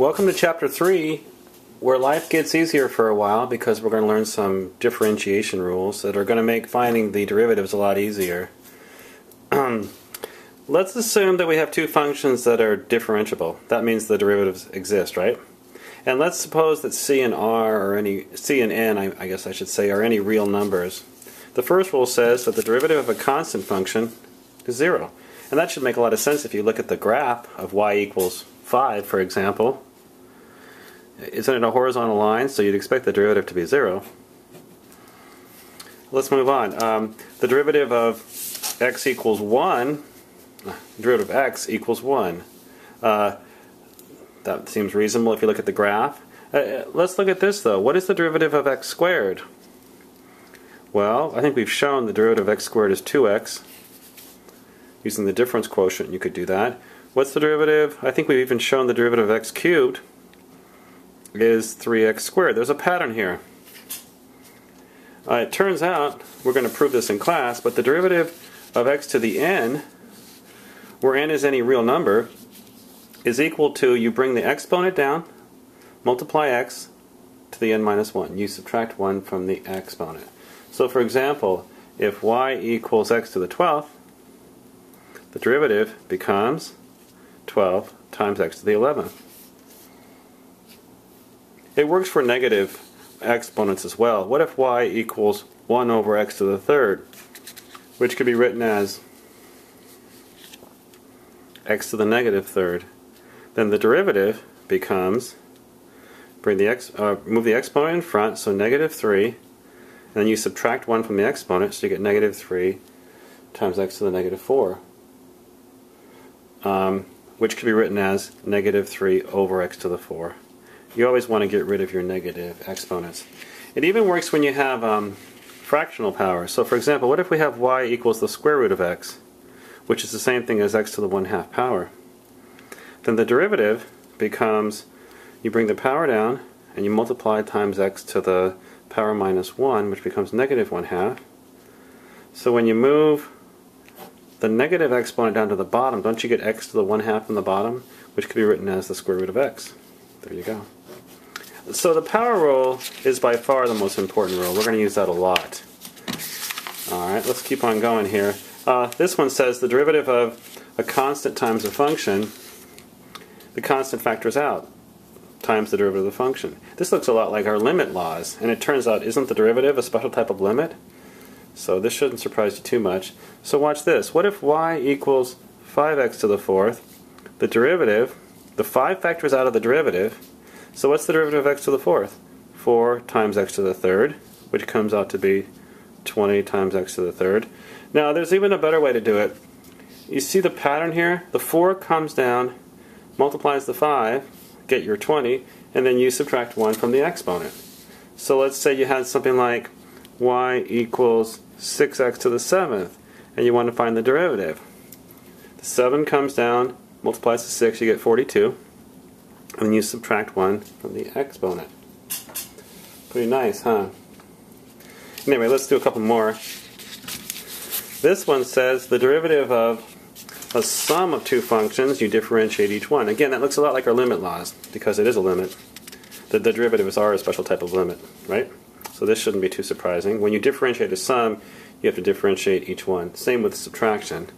Welcome to chapter 3, where life gets easier for a while because we're going to learn some differentiation rules that are going to make finding the derivatives a lot easier. Let's assume that we have two functions that are differentiable. That means the derivatives exist, right? And let's suppose that c and r or any c and n, I, I guess I should say, are any real numbers. The first rule says that the derivative of a constant function is zero. And that should make a lot of sense if you look at the graph of y equals 5, for example. Isn't it a horizontal line? So you'd expect the derivative to be 0. Let's move on. Um, the derivative of x equals 1, derivative of x equals 1. Uh, that seems reasonable if you look at the graph. Uh, let's look at this though. What is the derivative of x squared? Well, I think we've shown the derivative of x squared is 2x. Using the difference quotient, you could do that. What's the derivative? I think we've even shown the derivative of x cubed is 3x squared. There's a pattern here. Uh, it turns out, we're going to prove this in class, but the derivative of x to the n, where n is any real number, is equal to, you bring the exponent down, multiply x to the n minus 1. You subtract 1 from the exponent. So for example, if y equals x to the 12th, the derivative becomes 12 times x to the 11th. It works for negative exponents as well. What if y equals 1 over x to the third, which could be written as x to the negative third? Then the derivative becomes, bring the x, uh, move the exponent in front, so negative 3, and then you subtract 1 from the exponent, so you get negative 3 times x to the negative 4 um, which could be written as negative 3 over x to the 4. You always want to get rid of your negative exponents. It even works when you have um, fractional power. So for example, what if we have y equals the square root of x, which is the same thing as x to the 1 half power? Then the derivative becomes, you bring the power down, and you multiply times x to the power minus 1, which becomes negative 1 half. So when you move the negative exponent down to the bottom, don't you get x to the 1 half in the bottom, which could be written as the square root of x. There you go. So the power rule is by far the most important rule. We're going to use that a lot. Alright, let's keep on going here. Uh, this one says the derivative of a constant times a function, the constant factors out times the derivative of the function. This looks a lot like our limit laws, and it turns out isn't the derivative a special type of limit? So this shouldn't surprise you too much. So watch this. What if y equals 5x to the fourth? The derivative, the 5 factors out of the derivative. So what's the derivative of x to the fourth? 4 times x to the third, which comes out to be 20 times x to the third. Now there's even a better way to do it. You see the pattern here? The 4 comes down, multiplies the 5, get your 20, and then you subtract 1 from the exponent. So let's say you had something like y equals 6x to the 7th, and you want to find the derivative. The 7 comes down, multiplies to 6, you get 42, and then you subtract 1 from the exponent. Pretty nice, huh? Anyway, let's do a couple more. This one says the derivative of a sum of two functions, you differentiate each one. Again, that looks a lot like our limit laws, because it is a limit. The, the derivatives are a special type of limit, right? So this shouldn't be too surprising. When you differentiate a sum, you have to differentiate each one. Same with subtraction.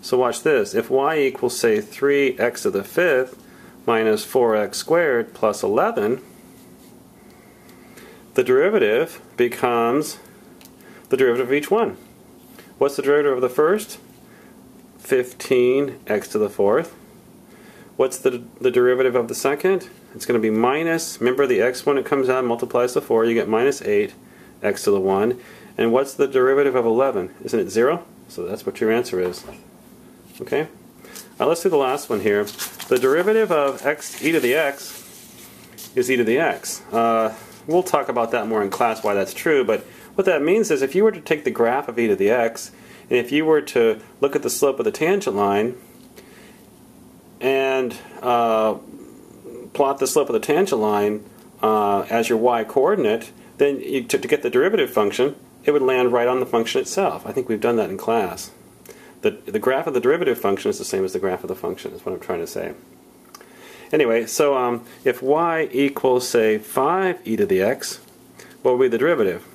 So watch this. If y equals, say, 3x to the fifth minus 4x squared plus 11, the derivative becomes the derivative of each one. What's the derivative of the first? 15x to the fourth. What's the, the derivative of the second? It's going to be minus, remember the exponent comes out, multiplies to 4, you get minus 8, x to the 1. And what's the derivative of 11? Isn't it 0? So that's what your answer is. Okay? Now let's do the last one here. The derivative of x e to the x is e to the x. Uh, we'll talk about that more in class why that's true, but what that means is if you were to take the graph of e to the x, and if you were to look at the slope of the tangent line, and uh, plot the slope of the tangent line uh, as your y coordinate, then you, to, to, get the derivative function, it would land right on the function itself. I think we've done that in class. The, the graph of the derivative function is the same as the graph of the function, is what I'm trying to say. Anyway, so um, if y equals, say, 5 e to the x, what would be the derivative?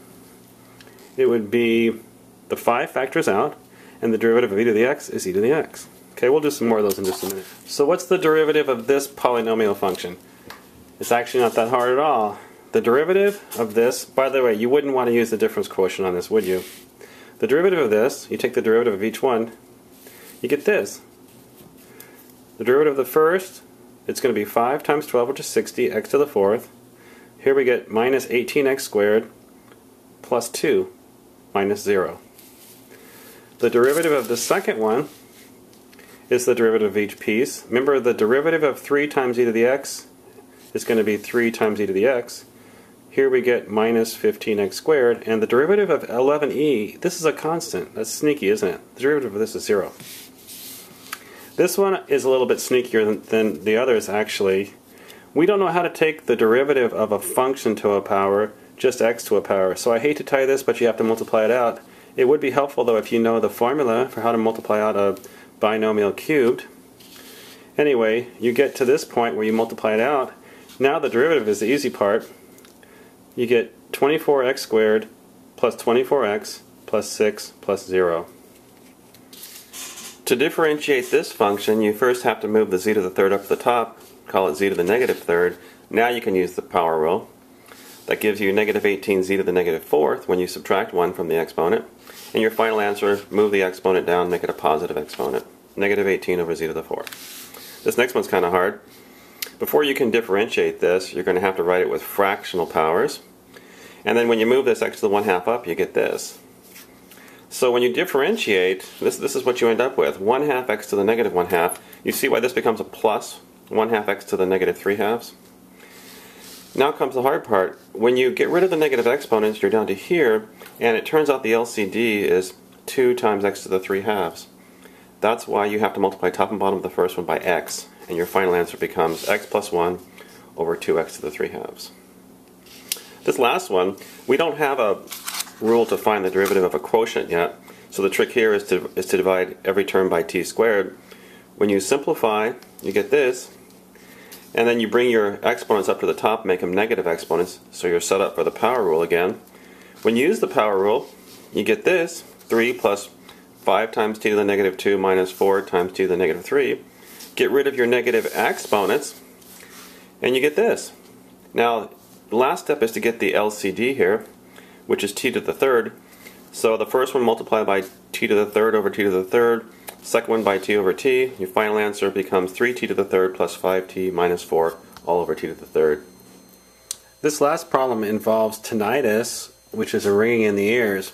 It would be the 5 factors out, and the derivative of e to the x is e to the x. Okay, we'll do some more of those in just a minute. So what's the derivative of this polynomial function? It's actually not that hard at all. The derivative of this, by the way, you wouldn't want to use the difference quotient on this, would you? The derivative of this, you take the derivative of each one, you get this. The derivative of the first, it's going to be 5 times 12, which is 60, x to the fourth. Here we get minus 18x squared plus 2 minus 0. The derivative of the second one is the derivative of each piece. Remember, the derivative of 3 times e to the x is going to be 3 times e to the x. Here we get minus 15x squared, and the derivative of 11e, this is a constant. That's sneaky, isn't it? The derivative of this is 0. This one is a little bit sneakier than, than the others, actually. We don't know how to take the derivative of a function to a power, just x to a power. So I hate to tell you this, but you have to multiply it out. It would be helpful, though, if you know the formula for how to multiply out a binomial cubed. Anyway, you get to this point where you multiply it out. Now the derivative is the easy part. You get 24x squared plus 24x plus 6 plus 0. To differentiate this function, you first have to move the z to the third up to the top, call it z to the negative third. Now you can use the power rule. That gives you negative 18z to the negative fourth when you subtract 1 from the exponent. And your final answer, move the exponent down, make it a positive exponent. Negative 18 over z to the fourth. This next one's kind of hard. Before you can differentiate this, you're going to have to write it with fractional powers. And then when you move this x to the 1 half up, you get this. So when you differentiate, this, this is what you end up with. 1 half x to the negative 1 half. You see why this becomes a plus 1 half x to the negative 3 halves? Now comes the hard part. When you get rid of the negative exponents, you're down to here, and it turns out the LCD is 2 times x to the 3 halves. That's why you have to multiply top and bottom of the first one by x, and your final answer becomes x plus 1 over 2x to the 3 halves. This last one, we don't have a rule to find the derivative of a quotient yet, so the trick here is to, is to divide every term by t squared. When you simplify, you get this, and then you bring your exponents up to the top, make them negative exponents, so you're set up for the power rule again. When you use the power rule, you get this, 3 plus 5 times t to the negative 2 minus 4 times t to the negative 3. Get rid of your negative exponents, and you get this. Now, the last step is to get the LCD here, which is t to the third. So the first one multiplied by t to the third over t to the third, second one by t over t. Your final answer becomes 3t to the third plus 5t minus 4 all over t to the third. This last problem involves tinnitus, which is a ringing in the ears.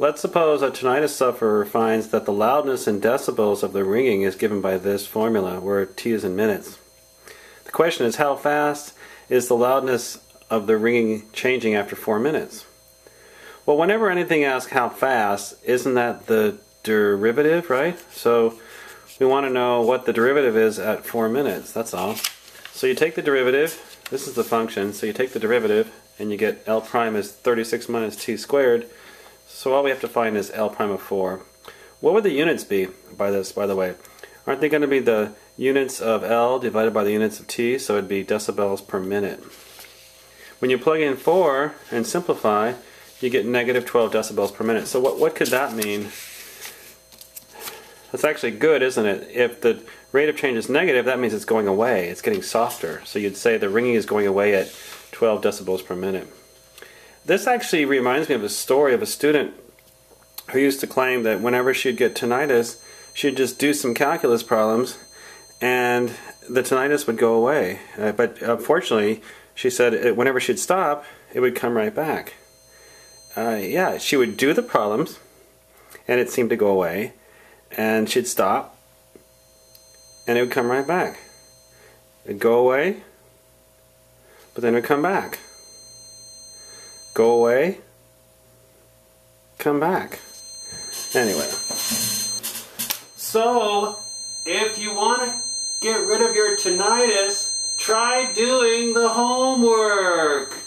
Let's suppose a tinnitus sufferer finds that the loudness in decibels of the ringing is given by this formula, where t is in minutes. The question is how fast is the loudness of the ringing changing after four minutes? Well, whenever anything asks how fast, isn't that the derivative, right? So we want to know what the derivative is at four minutes, that's all. So you take the derivative, this is the function, so you take the derivative and you get L prime is 36 minus t squared. So all we have to find is L prime of 4. What would the units be by this, by the way? Aren't they going to be the units of L divided by the units of t, so it'd be decibels per minute. When you plug in 4 and simplify, you get negative 12 decibels per minute. So what, what could that mean? That's actually good, isn't it? If the rate of change is negative, that means it's going away. It's getting softer. So you'd say the ringing is going away at 12 decibels per minute. This actually reminds me of a story of a student who used to claim that whenever she'd get tinnitus, she'd just do some calculus problems and the tinnitus would go away. Uh, but unfortunately, she said it, whenever she'd stop, it would come right back. Uh, yeah, she would do the problems and it seemed to go away and she'd stop and it would come right back. It'd go away, but then it would come back. Go away, come back. Anyway. So, if you want to get rid of your tinnitus, try doing the homework.